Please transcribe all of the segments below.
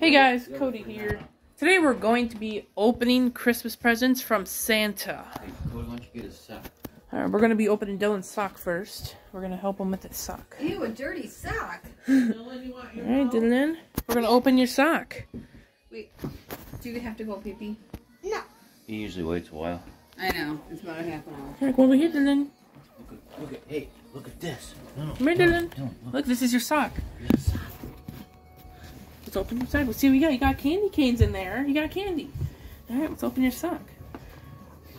Hey guys, Cody here. Today we're going to be opening Christmas presents from Santa. Hey, Cody, why don't you get a sock? Alright, we're going to be opening Dylan's sock first. We're going to help him with his sock. Ew, a dirty sock. Alright, Dylan, we're going to open your sock. Wait, do you have to go pee pee? No. He usually waits a while. I know. It's about a half an hour. Alright, go over here, Dylan. Look at, look at, hey, look at this. No, no. Come here, Dylan. Dylan, look. Look, this is your sock. You got a sock. Let's open your sock. Let's see what you got. You got candy canes in there. You got candy. Alright, let's open your sock.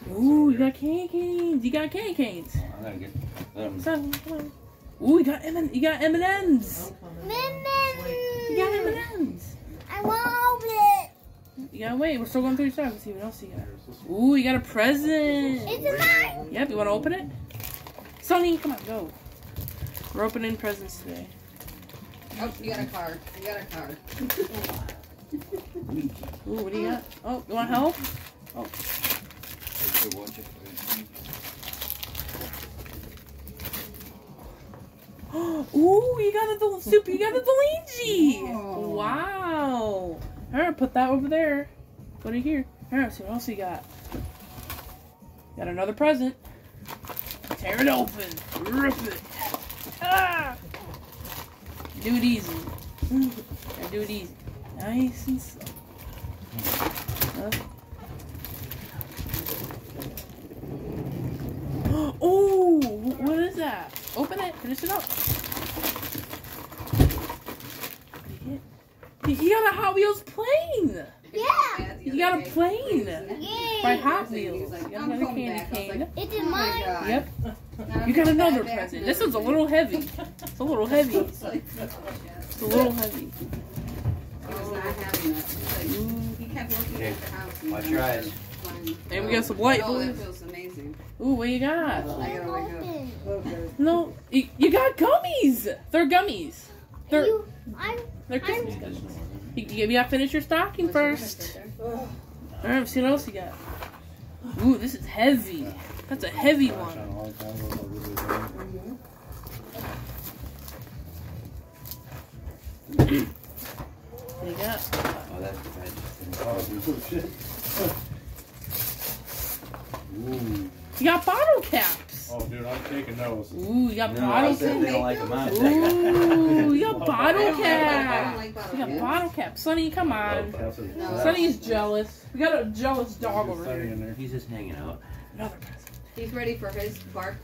Ooh, you got candy canes. You got candy canes. I gotta get them. So. Ooh, you got M. You got M and M's. You got mmm. M and M's. I want to open it. You gotta wait. We're still going through your stuff. Let's see what else you got. Ooh, you got a present. Is it mine? Yep. You want to open it? Sonny, come on, go. We're opening presents today. Oh, you got a card. You got a card. Ooh, what do you got? Oh, you want help? It. Ooh, you got a Del- soup. You got a. Oh. Wow. All right, put that over there. Put it here. All right, see what else you got. Got another present. Tear it open. Rip it. Ah! Do it easy. Do it easy. Nice and slow. Huh? Oh, what is that? Open it. Finish it up. You got a Hot Wheels plane. Yeah. You got a plane. Yay. By Hot Wheels. like, You got I'm another candy back. I was cane. like, It oh mine. Yep. Now You got another present. This one's a little heavy. It's a little heavy. Oh it's a little heavy. I was not having it. He's like, Ooh, he kept looking Okay, at the house. and watch your eyes. And we got some white Oh, that balloons. feels amazing. Ooh, what you got? I gotta wake up. Open. Oh, no, you, you got gummies. They're gummies. They're You, I'm, they're Christmas gummies. You, you, you gotta finish your stocking first. right there? All right, see what else you got. Ooh, this is heavy. That's a heavy one. What you got? Oh, that's bad. Ooh. You got bottle caps. Oh, dude, I'm taking those. Ooh, you got No, I bottle said caps. they don't like them out. Ooh, you got I bottle don't like- I don't caps. like You got caps. bottle caps. Sonny, come on. No. Sonny's jealous. We got a jealous dog over here. there. He's just hanging out. Another present. He's ready for his bark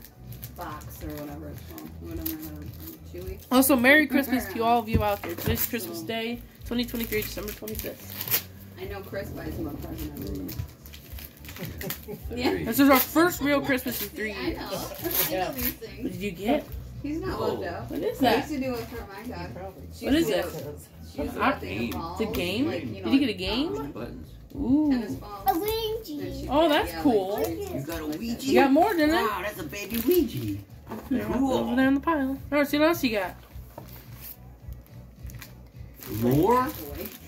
box or whatever it's called. Whatever. Chewy. Also, Merry Christmas to all of you out there. Today's Christmas Day, 2023, December 25th. I know Chris buys him a present every year. Yeah. This is our first real Christmas in three I years. know. I know these What did you get? He's not Whoa. loved out. What is I used to do it for my god. What is it? She used to let things game. It's a game? Like, you Did you get a game? Buttons. Ooh. a Then Luigi. she- Oh, that's yeah, cool. like, You got a Ouija? You got more, didn't it? Wow, that's a baby Ouija. Cool. Over there in the pile. Alright, see what else you got? More?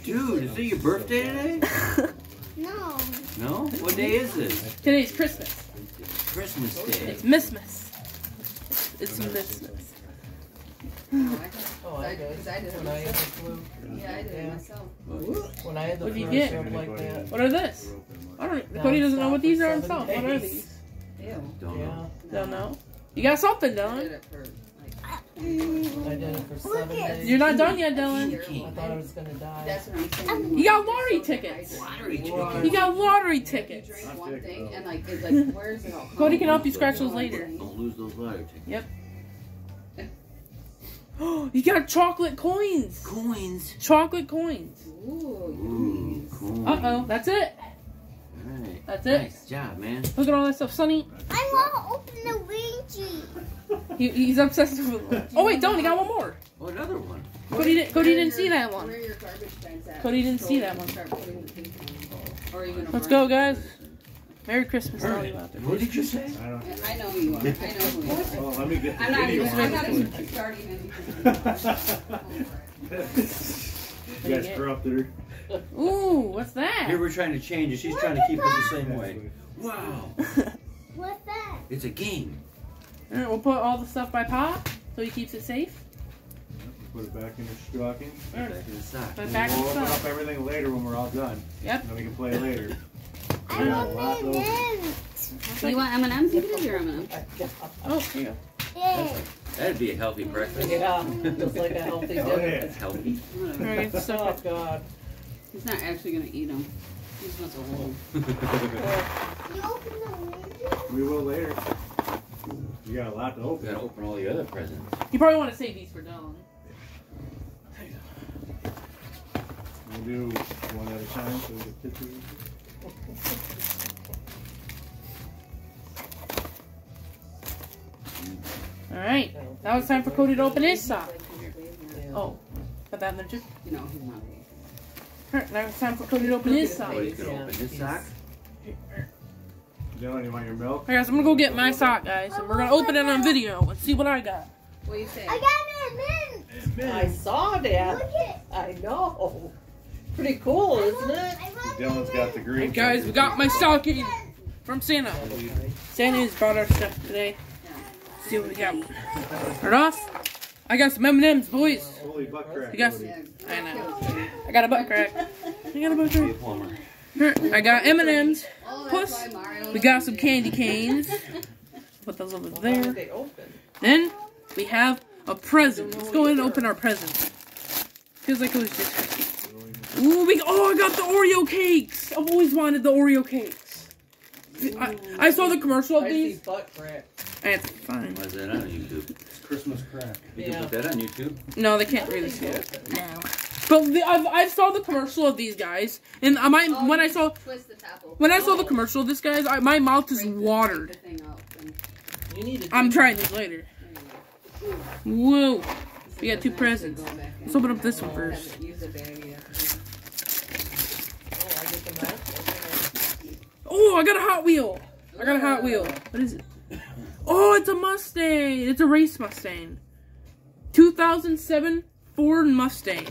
Dude, is it your birthday today? No. No? What day is this? Today's Christmas. Christmas Day. It's Missmas. It's Missmas. Oh, I, I, I did When I had the flu, Yeah, I did Yeah. myself. when I had the What'd you get? something like that. What are this? I don't. Now Cody doesn't know what these are himself. What are these? Ew. Don't Yeah, know. Don't know. You got something, I I did it for seven days. You're not done yet, Dylan. I thought I was gonna die. That's what I'm saying. You got lottery tickets. Lottery You got lottery You tickets. drink one thing and like, it's like, where's it all Cody can help you scratch those later. Don't lose those lottery tickets. Yep. you got chocolate coins. Coins. Chocolate coins. Ooh, Ooh, cool. Uh oh, that's it. Alright. That's it. Nice job, man. Look at all that stuff, Sonny. I want to open the Luigi. He, he's obsessed with. it. Oh wait, don't. He got one more. Oh, another one. Cody didn't. Cody didn't are see that one. Where are your garbage bags at? Cody didn't see that one. start putting the on. Oh. Or are you gonna Let's go, guys. Merry Christmas to all you out there. What did you say? I don't. I know who you are. I know who you are. Oh, let me get the I'm not video. even, I'm not even starting anything. you guys corrupted her. Ooh, what's that? Here we're trying to change it. She's trying to keep it the same way. Wow. What's that? It's a game. Alright, we'll put all the stuff by Pop so he keeps it safe. Put it back in the stocking. Back in the sock. Put it back in we'll the open up everything later when we're all done. Yep. And then we can play later. I Yeah, want to my open. mint. You want M&M's? You can have your M&M's. Oh, here you go. Yeah. That'd be a healthy breakfast. Yeah, just like a healthy Oh, dinner. yeah. It's healthy. Whatever. Alright, Oh, so God. He's not actually gonna eat them. He just wants a little. You open the window? We will later. You got a lot to We open. gotta open all the other presents. you probably want to save these for Dawn. We'll do one at a time so we get pictures. All right. Now it's time for Cody to open his sock. Oh, put that in there too. You know, he's not a Alright, now it's time for Cody to open his sock. He's gonna open his sock? Dylan, you want your milk? Alright, guys, I'm gonna go get my sock, guys, and we're gonna open it on video and see what I got. What do you say? I got a mint. I saw Look that. it. I know. Pretty cool, isn't it? I want Dylan's got the green. Alright, guys, we got my stocking from Santa. Santa's brought our stuff today. see what we got. Start off. I got some M&M's, boys. Holy butt crack. You got some, I know. I got a butt crack. I got a butt crack. plumber. I got M&M's. That's Plus, We got some candy canes. Put those over How there. did they open? Then we have a present. Let's go ahead and open our present. Feels like it was just. Ooh, we oh, I got the Oreo cakes. I've always wanted the Oreo cakes. I, I saw the commercial of I see these. butt crack. It's fine. Why's that on YouTube? It's Christmas crack. You Yeah. can put that on YouTube. No, they can't really see it. No. But the, I've, I saw the commercial of these guys, and I might Oh, when I saw the when I saw the commercial of this guys, I, my mouth is Break watered. break the thing out and- You need to I'm trying this later. Whoa. We got two presents. Go back in. Let's open up this one oh, first. Have it- Use the baggie after. Oh, I get the mouth. Okay. Oh, I got a Hot Wheel. I got a Hot Wheel. What is it? Oh, it's a Mustang. It's a race Mustang. 2007 Ford Mustang.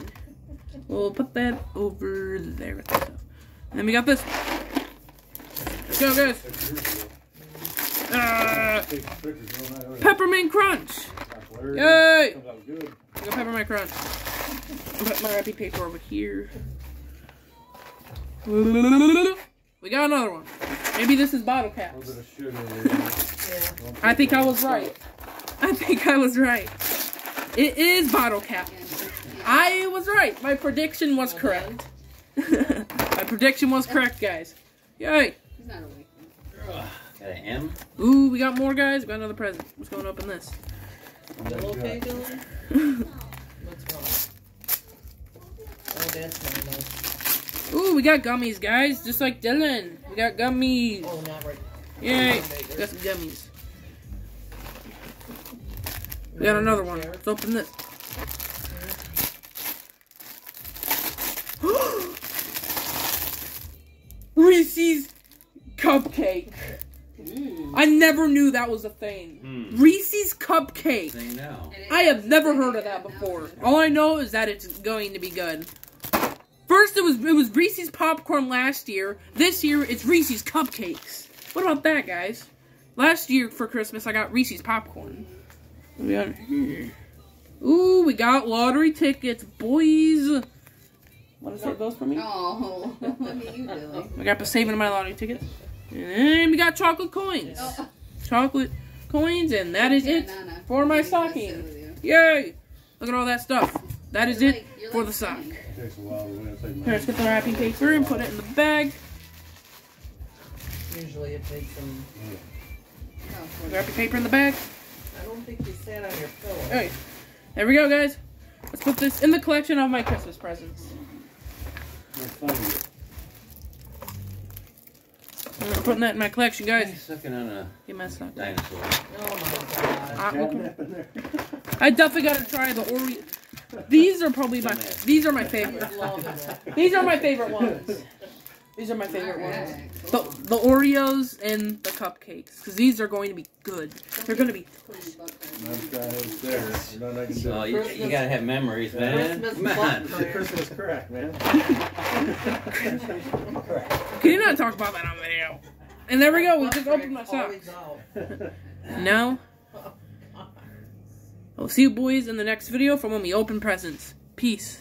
We'll put that over there. And we got this. Let's go, guys. Uh, Take pictures, Dylan, that way. peppermint Crunch. Yay! Comes out good. I got peppermint crunch. Put my wrapping paper over here. We got another one. Maybe this is bottle A little bit of sugar. Yeah. I think I was right. I think I was right. It is bottle caps. I was right. My prediction was correct. my prediction was correct, guys. Yay! He's not awake. Got an M? Ooh, we got more, guys. We got another present. What's going go and open this. Okay, Dylan? What's wrong? Oh, that's not nice. Ooh, we got gummies, guys. Just like Dylan. We got gummies. Oh, not right. Yay! We got some gummies. We got another one. Let's open this. Reese's cupcake. Mm. I never knew that was a thing. Hmm. Reese's cupcake. Saying now. I have never heard of that before. All I know is that it's going to be good. First it was it was Reese's popcorn last year. This year it's Reese's cupcakes. What about that, guys? Last year for Christmas I got Reese's popcorn. We got here? Ooh, we got lottery tickets, boys. Want those for me? Oh, look at you, Billy. I got the saving my lottery tickets. And we got chocolate coins. Oh, Chocolate coins, and that is yeah, it Nana. for my Maybe stocking. it. Yay! Look at all that stuff. That is You're it like- for like the sock. Timmy. Takes a while to win. It's like Here, let's get the wrapping paper and put it in the bag. Usually it takes some. Oh, Wrapping paper in the bag. I don't think you sat on your pillow. Alright. There we go, guys. Let's put this in the collection of my Christmas presents. I'm putting that in my collection, He's guys. sucking on a Get my sock. dinosaur. Oh my god. I. I definitely gotta try the Oreo. These are probably my. These are my favorite. These are my favorite ones. These are my favorite ones. Alright, The, the Oreos and the cupcakes, because these are going to be good. They're going to be. Please, butt crack. Nice guy is there. There's nothing I can do. So you, you gotta have memories, man. Christmas Come on. butt It's a crack. Christmas crack, man. Can you not talk about that on video? And there we go. We just opened my sock. Always out. Now, I will see you boys in the next video from when we open presents. Peace.